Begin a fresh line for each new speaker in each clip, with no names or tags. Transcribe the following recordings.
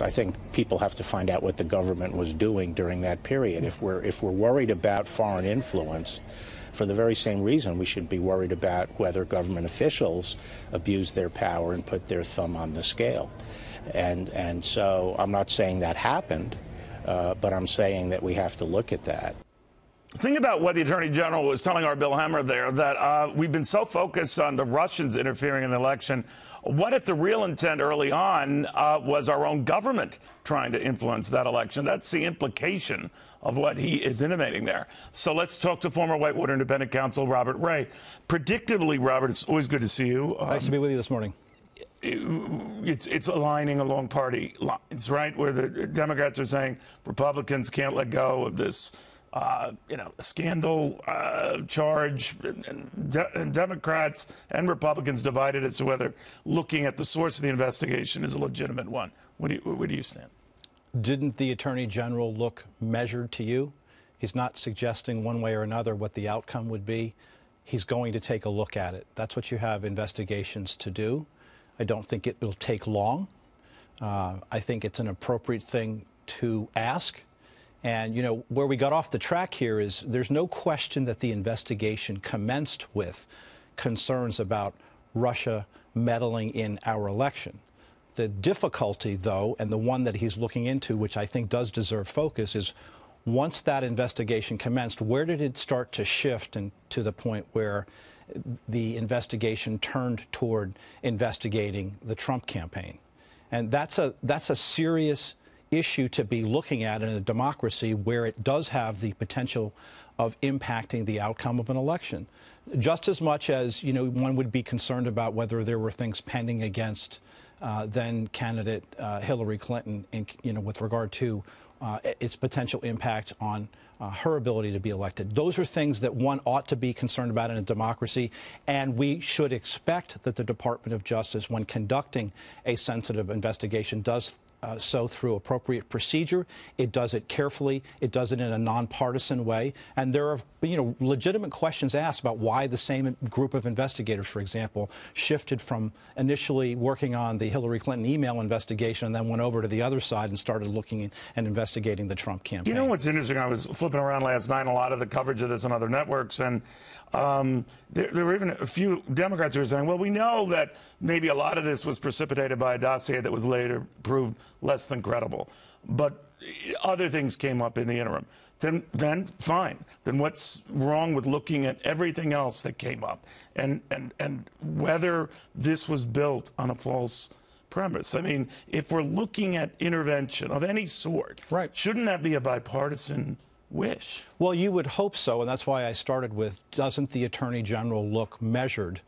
I think people have to find out what the government was doing during that period. If we're if we're worried about foreign influence, for the very same reason, we should be worried about whether government officials abuse their power and put their thumb on the scale. And and so I'm not saying that happened, uh, but I'm saying that we have to look at that.
Think about what the Attorney General was telling our Bill Hemmer there that uh, we've been so focused on the Russians interfering in the election. What if the real intent early on uh, was our own government trying to influence that election? That's the implication of what he is intimating there. So let's talk to former Whitewater Independent Counsel Robert Ray. Predictably, Robert, it's always good to see you.
Um, nice to be with you this morning
it's it's aligning along party lines, right? Where the Democrats are saying Republicans can't let go of this uh, you know, scandal uh, charge, and, de- and, Democrats and Republicans divided as to whether looking at the source of the investigation is a legitimate one. Where do you, where do you stand?
Didn't the Attorney General look measured to you? He's not suggesting one way or another what the outcome would be. He's going to take a look at it. That's what you have investigations to do. I don't think it will take long. Uh, I think it's an appropriate thing to ask. And, you know, where we got off the track here is there's no question that the investigation commenced with concerns about Russia meddling in our election. The difficulty, though, and the one that he's looking into, which I think does deserve focus, is once that investigation commenced, where did it start to shift and to the point where the investigation turned toward investigating the Trump campaign? And that's a that's a serious issue to be looking at in a democracy where it does have the potential of impacting the outcome of an election. Just as much as, you know, one would be concerned about whether there were things pending against uh, then candidate uh, Hillary Clinton, in, you know, with regard to uh, its potential impact on uh, her ability to be elected. Those are things that one ought to be concerned about in a democracy, and we should expect that the Department of Justice, when conducting a sensitive investigation, does uh, so through appropriate procedure. It does it carefully. It does it in a nonpartisan way. And there are, you know, legitimate questions asked about why the same group of investigators, for example, shifted from initially working on the Hillary Clinton email investigation and then went over to the other side and started looking and investigating the Trump campaign.
You know what's interesting? I was flipping around last night, a lot of the coverage of this on other networks, and um, there, there, were even a few Democrats who were saying, well, we know that maybe a lot of this was precipitated by a dossier that was later proved less than credible. But other things came up in the interim. Then, then fine. Then what's wrong with looking at everything else that came up and, and, and whether this was built on a false premise? I mean, if we're looking at intervention of any sort,
right.
shouldn't that be a bipartisan wish?
Well, you would hope so, and that's why I started with doesn't the Attorney General look measured?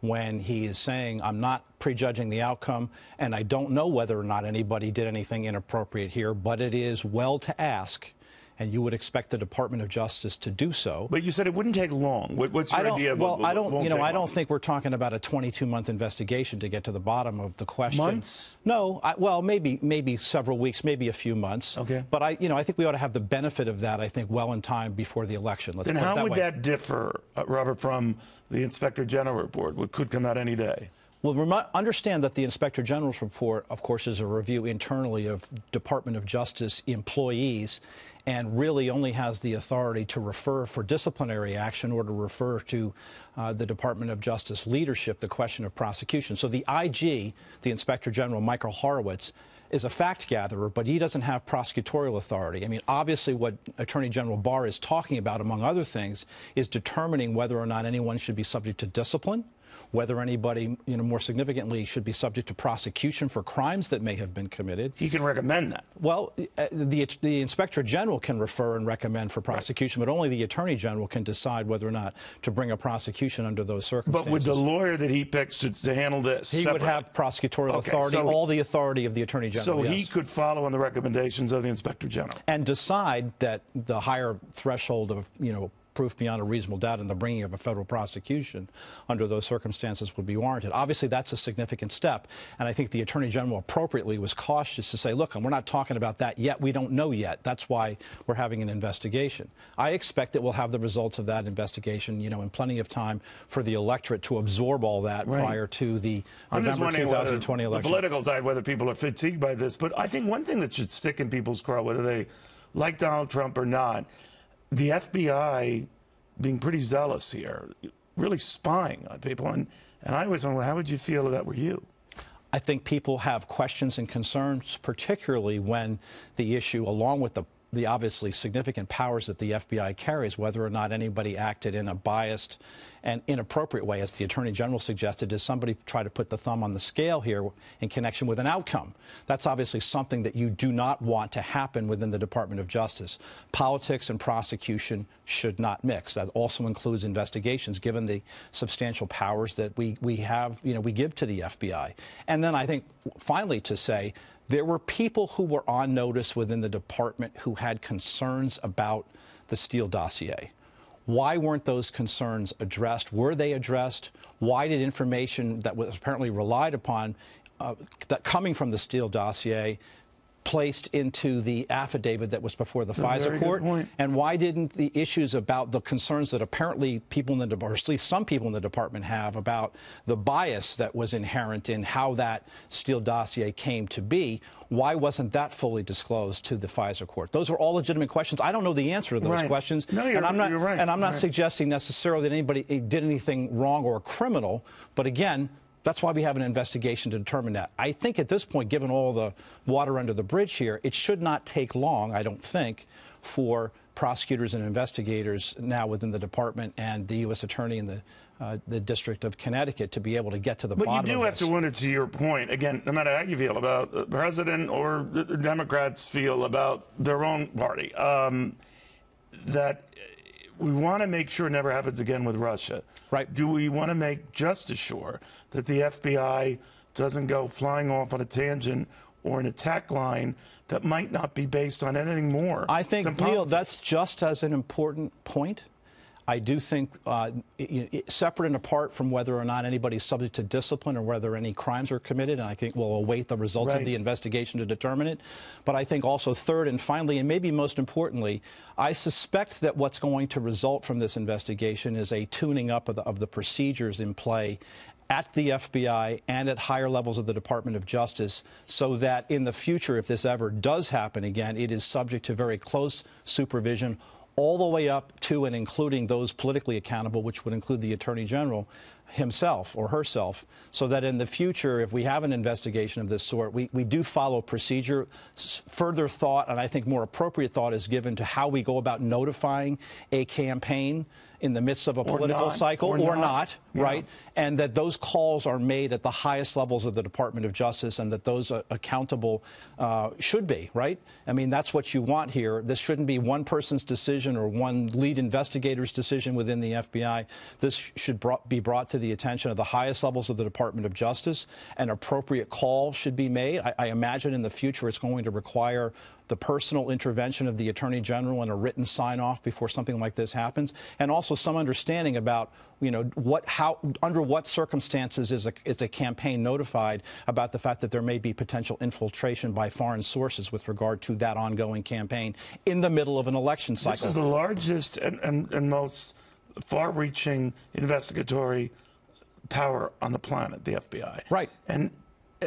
When he is saying, I'm not prejudging the outcome, and I don't know whether or not anybody did anything inappropriate here, but it is well to ask and you would expect the Department of Justice to do so.
But you said it wouldn't take long. what's your idea?
Well,
what,
I don't. You know, I don't
long?
think we're talking about a 22-month investigation to get to the bottom of the question.
Months?
No. I, well, maybe maybe several weeks, maybe a few months.
Okay.
But I, you know, I think we ought to have the benefit of that. I think well in time before the election. Let's
then how
that
would
way.
that differ, uh, Robert, from the Inspector General report, which could come out any day?
Well, understand that the Inspector General's report, of course, is a review internally of Department of Justice employees and really only has the authority to refer for disciplinary action or to refer to uh, the Department of Justice leadership the question of prosecution. So the IG, the Inspector General, Michael Horowitz, is a fact gatherer, but he doesn't have prosecutorial authority. I mean, obviously, what Attorney General Barr is talking about, among other things, is determining whether or not anyone should be subject to discipline whether anybody, you know, more significantly should be subject to prosecution for crimes that may have been committed.
He can recommend that.
Well, uh, the, the inspector general can refer and recommend for prosecution, right. but only the attorney general can decide whether or not to bring a prosecution under those circumstances.
But with the lawyer that he picks to, to handle this,
he would have prosecutorial okay, authority, so all the authority of the attorney general.
So
yes.
he could follow on the recommendations of the inspector general
and decide that the higher threshold of, you know, proof beyond a reasonable doubt and the bringing of a federal prosecution under those circumstances would be warranted. Obviously, that's a significant step. And I think the Attorney General appropriately was cautious to say, look, we're not talking about that yet. We don't know yet. That's why we're having an investigation. I expect that we'll have the results of that investigation, you know, in plenty of time for the electorate to absorb all that
Right.
prior to the
I'm just
November
wondering
2020 election.
the political side, whether people are fatigued by this. But I think one thing that should stick in people's craw, whether they like Donald Trump or not, the FBI being pretty zealous here, really spying on people. And, and I always wonder, how would you feel if that were you?
I think people have questions and concerns, particularly when the issue, along with the the obviously significant powers that the FBI carries, whether or not anybody acted in a biased and inappropriate way, as the Attorney General suggested, does somebody try to put the thumb on the scale here in connection with an outcome? That's obviously something that you do not want to happen within the Department of Justice. Politics and prosecution should not mix. That also includes investigations, given the substantial powers that we, we have, you know, we give to the FBI. And then I think finally to say, there were people who were on notice within the department who had concerns about the Steele dossier. Why weren't those concerns addressed? Were they addressed? Why did information that was apparently relied upon, uh, that coming from the Steele dossier, placed into the affidavit that was before the
very
FISA court? And why didn't the issues about the concerns that apparently people in the department, at least some people in the department have about the bias that was inherent in how that Steele dossier came to be, why wasn't that fully disclosed to the FISA court? Those are all legitimate questions. I don't know the answer to those
Right.
questions.
No, you're-
and I'm not,
right.
And I'm not
Right.
suggesting necessarily that anybody did anything wrong or criminal, but again, that's why we have an investigation to determine that. I think at this point, given all the water under the bridge here, it should not take long, I don't think, for prosecutors and investigators now within the department and the U.S. Attorney in the, uh, the District of Connecticut to be able to get to the bottom of this.
But you do have
this.
to wonder, to your point, again, no matter how you feel about the president or the Democrats feel about their own party, um, that we want to make sure it never happens again with Russia.
Right.
Do we want to make just as sure that the FBI doesn't go flying off on a tangent or an attack line that might not be based on anything more?
I think, Neil, that's just as an important point. I do think, uh, i- i- separate and apart from whether or not anybody's subject to discipline or whether any crimes are committed, and I think we'll await the result
Right.
of the investigation to determine it. But I think also, third and finally, and maybe most importantly, I suspect that what's going to result from this investigation is a tuning up of the, of the procedures in play at the FBI and at higher levels of the Department of Justice so that in the future, if this ever does happen again, it is subject to very close supervision all the way up to and including those politically accountable, which would include the Attorney General himself or herself, so that in the future, if we have an investigation of this sort, we, we do follow procedure. S- further thought, and I think more appropriate thought, is given to how we go about notifying a campaign in the midst of a political
not,
cycle
or
or,
not.
not,
Yeah.
right? And that those calls are made at the highest levels of the Department of Justice and that those uh, accountable uh, should be, right? I mean, that's what you want here. This shouldn't be one person's decision or one lead investigator's decision within the FBI. This should brought, be brought to the attention of the highest levels of the Department of Justice. An appropriate call should be made. I, I imagine in the future it's going to require the personal intervention of the Attorney General and a written sign off before something like this happens, and also some understanding about you know what how under what circumstances is a is a campaign notified about the fact that there may be potential infiltration by foreign sources with regard to that ongoing campaign in the middle of an election cycle.
This is the largest and, and, and most far reaching investigatory power on the planet, the FBI.
Right.
And uh,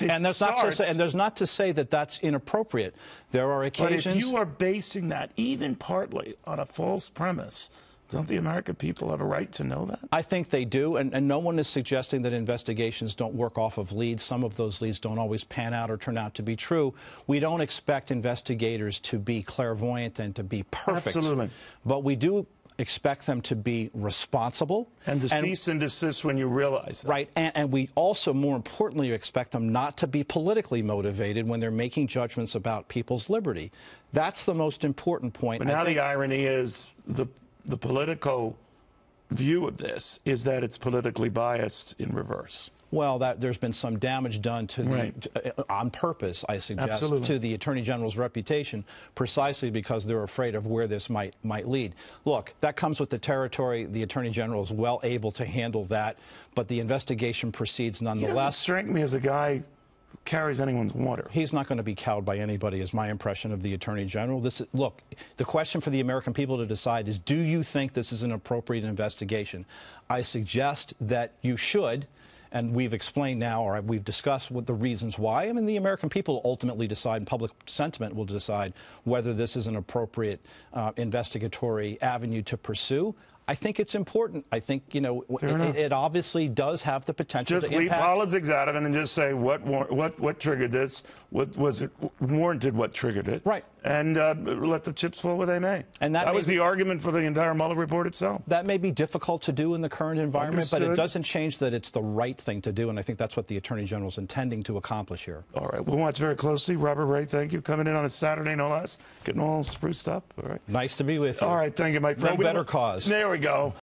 and that's
starts,
not to say, and there's not to say that that's inappropriate. There are occasions.
but if you are basing that even partly on a false premise, don't the American people have a right to know that?
I think they do, and, and no one is suggesting that investigations don't work off of leads. Some of those leads don't always pan out or turn out to be true. We don't expect investigators to be clairvoyant and to be perfect.
Absolutely.
But we do expect them to be responsible.
And to cease and desist when you realize that.
Right, and, and we also, more importantly, expect them not to be politically motivated when they're making judgments about people's liberty. That's the most important point.
But now the irony is the the political view of this is that it's politically biased in reverse.
Well, that there's been some damage done to the
Right.
to- uh, on purpose, I suggest,
Absolutely.
to the attorney general's reputation, precisely because they're afraid of where this might might lead. Look, that comes with the territory. The attorney general is well able to handle that, but the investigation proceeds
He doesn't
nonetheless.
strike me as a guy who carries anyone's water.
He's not going to be cowed by anybody, is my impression of the Attorney General. This is, look, the question for the American people to decide is do you think this is an appropriate investigation? I suggest that you should, and we've explained now, or we've discussed what the reasons why. I mean, the American people ultimately decide, and public sentiment will decide whether this is an appropriate uh, investigatory avenue to pursue. I think it's important. I think, you know, it, it obviously does have the potential
Just
to
leave
impact.
politics out of it and just say what what what triggered this, what was it warranted, what triggered it,
Right.
And uh, let the chips fall where they may.
And that may
was
be-
the argument for the entire Mueller report itself.
That may be difficult to do in the current environment, but it doesn't change that it's the right thing to do, and I think that's what the Attorney General is intending to accomplish here.
All right, we'll watch very closely. Robert Ray, thank you coming in on a Saturday, no less, getting all spruced up. All right.
Nice to be with you.
All right, thank you, my friend.
No
We
better cause.
There go.